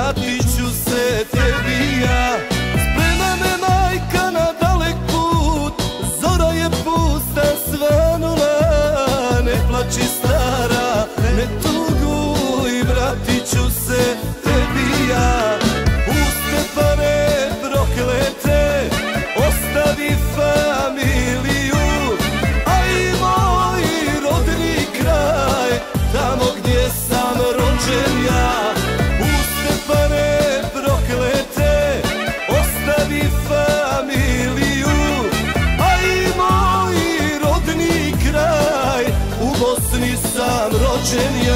vratit ću se tebi. Yeah.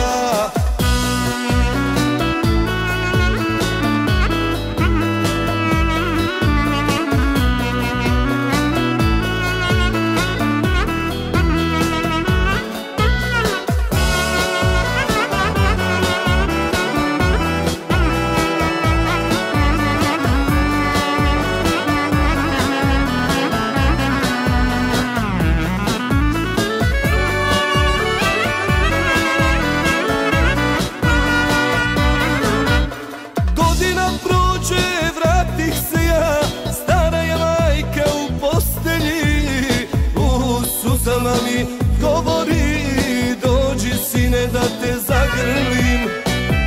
sine da te zagrlim.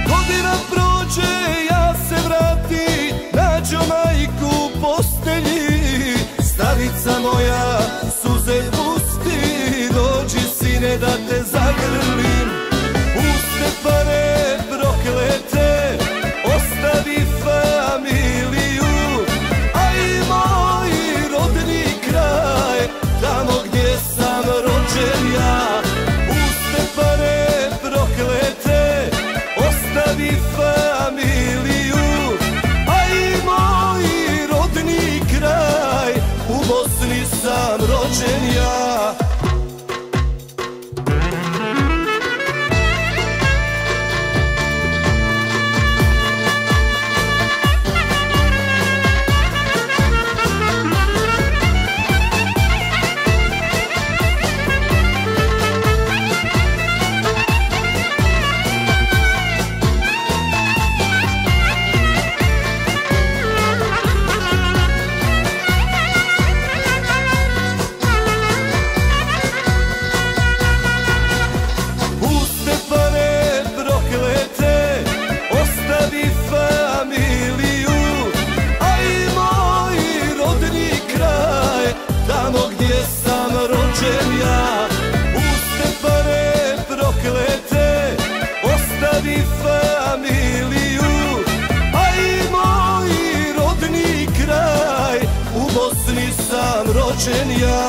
Godina prođe, ja se vratim Nađo majku u postelji. Starica moja jesam sam rođen ja U Stefane proklete Ostavi familiju A i moj rodni kraj U Bosni sam rođen ja.